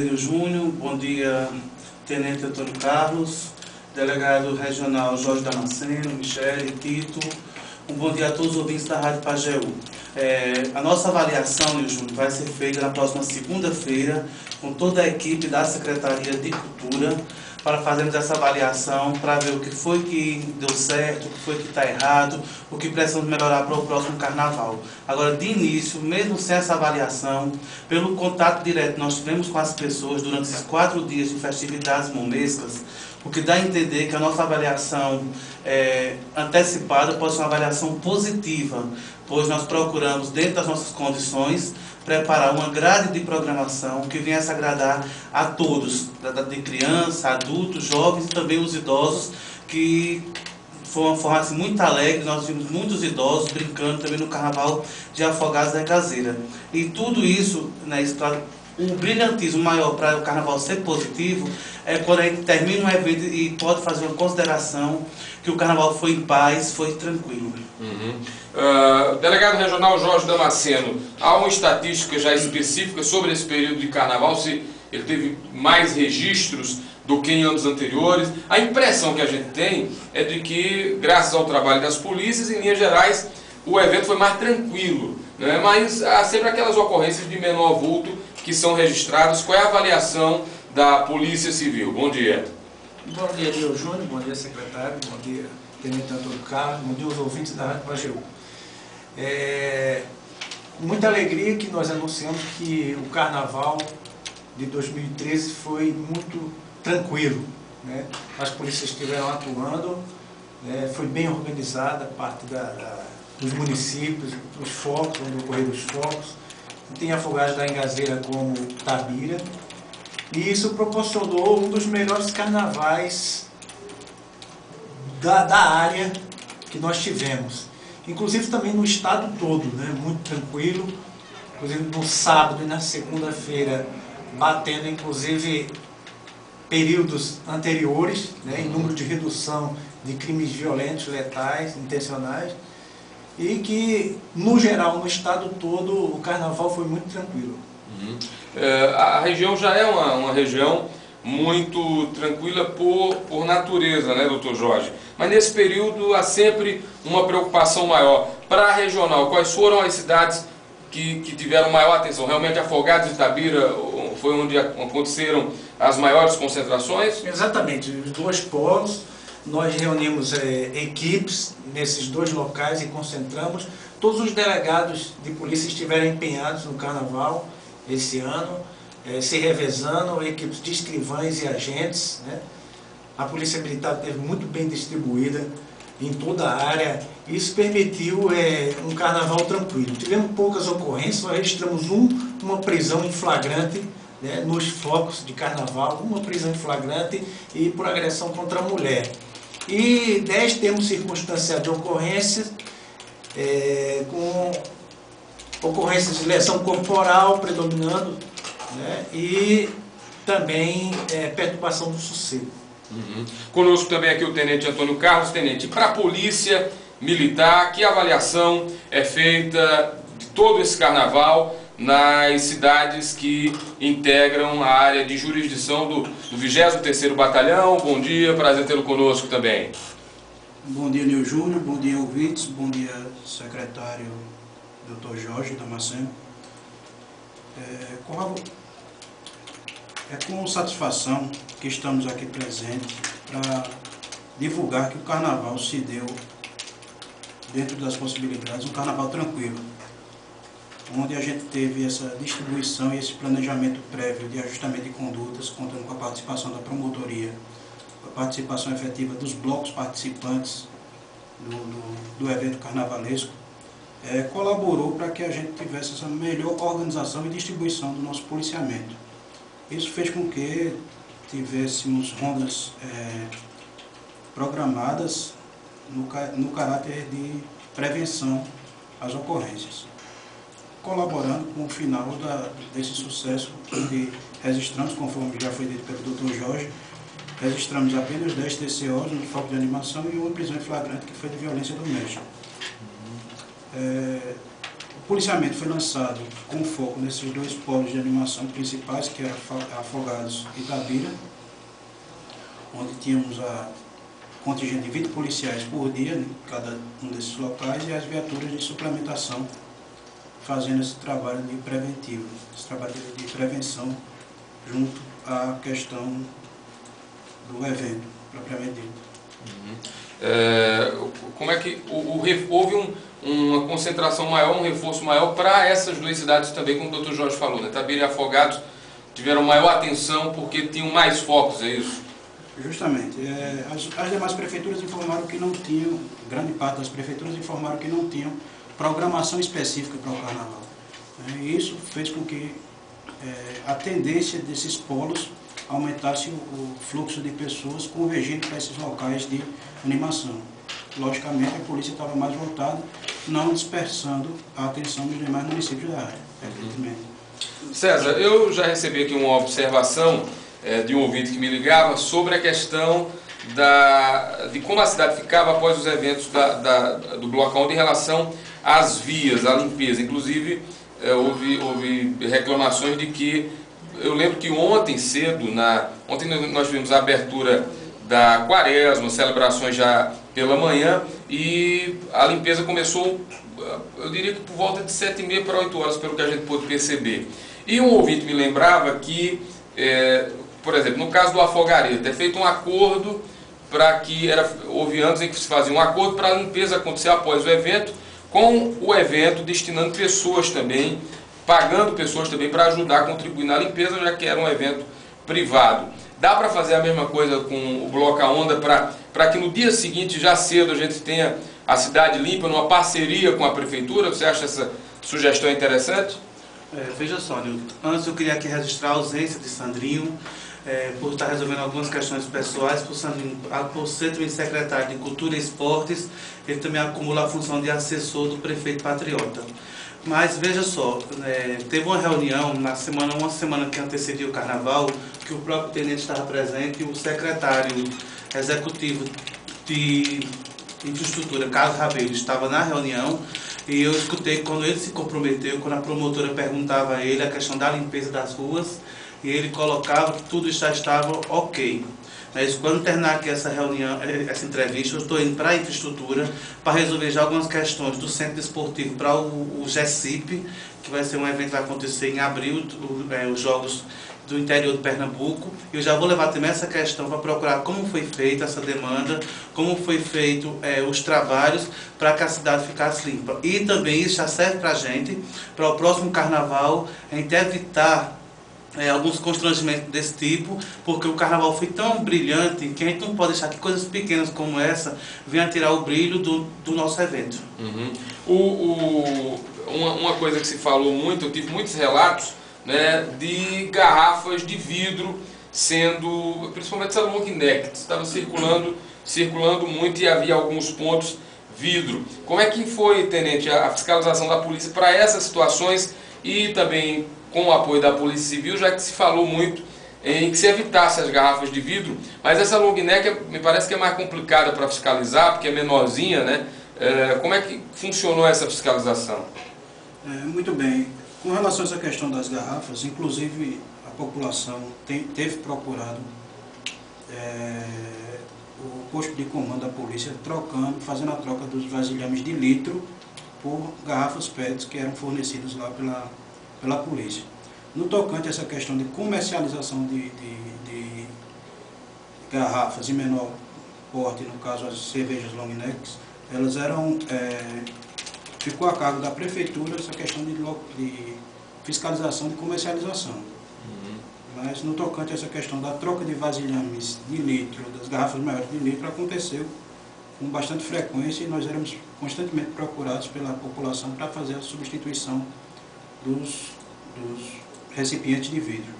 dia, Júnior. Bom dia, Tenente Antônio Carlos, delegado regional Jorge Damasceno, Michele, Tito. Um bom dia a todos os ouvintes da Rádio Pajeú. É, a nossa avaliação, Júnior, vai ser feita na próxima segunda-feira com toda a equipe da Secretaria de Cultura para fazermos essa avaliação, para ver o que foi que deu certo, o que foi que está errado, o que precisamos melhorar para o próximo carnaval. Agora, de início, mesmo sem essa avaliação, pelo contato direto que nós tivemos com as pessoas durante esses quatro dias de festividades momescas, o que dá a entender que a nossa avaliação é, antecipada pode ser uma avaliação positiva, pois nós procuramos, dentro das nossas condições, preparar uma grade de programação que venha agradar a todos, de criança, adultos, jovens e também os idosos, que foi uma forma assim, muito alegre, nós vimos muitos idosos brincando também no carnaval de Afogados da Caseira. E tudo isso, né, o brilhantismo maior para o carnaval ser positivo é quando a gente termina um evento e pode fazer uma consideração que o carnaval foi em paz, foi tranquilo. Uhum. Uh, delegado regional Jorge Damasceno, há uma estatística já específica sobre esse período de carnaval, se ele teve mais registros do que em anos anteriores. A impressão que a gente tem é de que, graças ao trabalho das polícias, em linhas gerais, o evento foi mais tranquilo. Né? Mas há sempre aquelas ocorrências de menor vulto que são registradas. Qual é a avaliação da Polícia Civil? Bom dia. Bom dia, Dio Júnior. Bom dia, secretário. Bom dia, Tenente Antônio Carlos. Bom dia aos ouvintes da Rádio Pajeú. É, muita alegria que nós anunciamos que o Carnaval de 2013 foi muito tranquilo. Né? As polícias estiveram atuando, né? foi bem organizada a parte da, da, dos municípios, os focos, onde ocorreram os focos. Tem afogagem da Engazeira como Tabira. E isso proporcionou um dos melhores carnavais da, da área que nós tivemos. Inclusive também no estado todo, né? muito tranquilo. Inclusive no sábado e na segunda-feira, batendo inclusive períodos anteriores, né? em número de redução de crimes violentos, letais, intencionais e que, no geral, no estado todo, o carnaval foi muito tranquilo. Uhum. É, a região já é uma, uma região muito tranquila por, por natureza, né, doutor Jorge? Mas nesse período há sempre uma preocupação maior. Para a regional, quais foram as cidades que, que tiveram maior atenção? Realmente Afogados e Itabira foi onde aconteceram as maiores concentrações? Exatamente, os dois polos nós reunimos é, equipes nesses dois locais e concentramos. Todos os delegados de polícia estiveram empenhados no carnaval esse ano, é, se revezando, equipes de escrivães e agentes. Né? A Polícia Militar teve muito bem distribuída em toda a área. Isso permitiu é, um carnaval tranquilo. Tivemos poucas ocorrências, nós registramos um, uma prisão em flagrante né, nos focos de carnaval, uma prisão em flagrante e por agressão contra a mulher e 10 termos circunstanciados de ocorrência é, com ocorrências de lesão corporal predominando né, e também é, perturbação do sossego. Uhum. Conosco também aqui o Tenente Antônio Carlos. Tenente, para a Polícia Militar, que avaliação é feita de todo esse carnaval nas cidades que integram a área de jurisdição do, do 23º Batalhão. Bom dia, prazer tê-lo conosco também. Bom dia, Nil Júnior, bom dia, ouvintes, bom dia, secretário Dr. Jorge Damasceno. É com, é com satisfação que estamos aqui presentes para divulgar que o carnaval se deu, dentro das possibilidades, um carnaval tranquilo onde a gente teve essa distribuição e esse planejamento prévio de ajustamento de condutas, contando com a participação da promotoria, a participação efetiva dos blocos participantes do, do, do evento carnavalesco, é, colaborou para que a gente tivesse essa melhor organização e distribuição do nosso policiamento. Isso fez com que tivéssemos rondas é, programadas no, no caráter de prevenção às ocorrências colaborando com o final da, desse sucesso que registramos, conforme já foi dito pelo Dr. Jorge, registramos apenas 10 TCOs no foco de animação e uma prisão em flagrante que foi de violência doméstica. É, policiamento foi lançado com foco nesses dois polos de animação principais, que eram Afogados e Itabira, onde tínhamos a contingente de 20 policiais por dia em cada um desses locais e as viaturas de suplementação fazendo esse trabalho de preventivo, esse trabalho de prevenção junto à questão do evento propriamente dito. Uhum. É, como é que o, o, houve um, uma concentração maior, um reforço maior para essas duas cidades também, como o doutor Jorge falou, né? Tabira e Afogados tiveram maior atenção porque tinham mais focos, é isso? Justamente. É, as, as demais prefeituras informaram que não tinham, grande parte das prefeituras informaram que não tinham programação específica para o carnaval. É, isso fez com que é, a tendência desses polos aumentasse o, o fluxo de pessoas convergindo para esses locais de animação. Logicamente, a polícia estava mais voltada, não dispersando a atenção dos demais municípios da área, evidentemente. César, eu já recebi aqui uma observação é, de um ouvinte que me ligava sobre a questão da, de como a cidade ficava após os eventos da, da, do Blocão em relação às vias, à limpeza. Inclusive, é, houve, houve reclamações de que, eu lembro que ontem cedo, na, ontem nós tivemos a abertura da quaresma, celebrações já pela manhã, e a limpeza começou, eu diria que por volta de 7 e meia para 8 horas, pelo que a gente pôde perceber. E um ouvinte me lembrava que, é, por exemplo, no caso do Afogareto, é feito um acordo para que era, houve anos em que se fazia um acordo para a limpeza acontecer após o evento, com o evento destinando pessoas também, pagando pessoas também para ajudar a contribuir na limpeza, já que era um evento privado. Dá para fazer a mesma coisa com o Bloco a Onda para que no dia seguinte, já cedo, a gente tenha a cidade limpa numa parceria com a prefeitura? Você acha essa sugestão interessante? É, veja só, Nilton. Antes eu queria aqui registrar a ausência de Sandrinho é, por estar resolvendo algumas questões pessoais, por, por ser também secretário de Cultura e Esportes, ele também acumula a função de assessor do prefeito patriota. Mas veja só, é, teve uma reunião na semana, uma semana que antecedia o carnaval, que o próprio tenente estava presente e o secretário executivo de infraestrutura, Carlos Rabelo, estava na reunião e eu escutei quando ele se comprometeu, quando a promotora perguntava a ele a questão da limpeza das ruas, e ele colocava que tudo já estava ok. Mas quando terminar aqui essa reunião, eh, essa entrevista, eu estou indo para a infraestrutura para resolver já algumas questões do centro esportivo para o, o que vai ser um evento que vai acontecer em abril, o, é, os Jogos do interior de Pernambuco. Eu já vou levar também essa questão para procurar como foi feita essa demanda, como foi feito é, os trabalhos para que a cidade ficasse limpa. E também isso já serve para a gente, para o próximo carnaval, a gente evitar é, alguns constrangimentos desse tipo, porque o carnaval foi tão brilhante que a gente não pode deixar que coisas pequenas como essa venham tirar o brilho do, do nosso evento. Uhum. O, o, uma, uma coisa que se falou muito, eu tive muitos relatos né, de garrafas de vidro sendo, principalmente essa long neck, estava circulando, circulando muito e havia alguns pontos vidro. Como é que foi, tenente, a fiscalização da polícia para essas situações e também com o apoio da Polícia Civil, já que se falou muito em que se evitasse as garrafas de vidro, mas essa long neck me parece que é mais complicada para fiscalizar, porque é menorzinha, né? É, como é que funcionou essa fiscalização? É, muito bem. Com relação a essa questão das garrafas, inclusive a população tem, teve procurado é, o posto de comando da polícia trocando, fazendo a troca dos vasilhames de litro por garrafas PETs que eram fornecidas lá pela pela polícia. No tocante a essa questão de comercialização de, de, de garrafas de menor porte, no caso as cervejas long necks, elas eram, é, ficou a cargo da prefeitura essa questão de, de fiscalização de comercialização. Uhum. Mas no tocante a essa questão da troca de vasilhames de litro, das garrafas maiores de litro, aconteceu com bastante frequência e nós éramos constantemente procurados pela população para fazer a substituição dos, dos recipientes de vidro.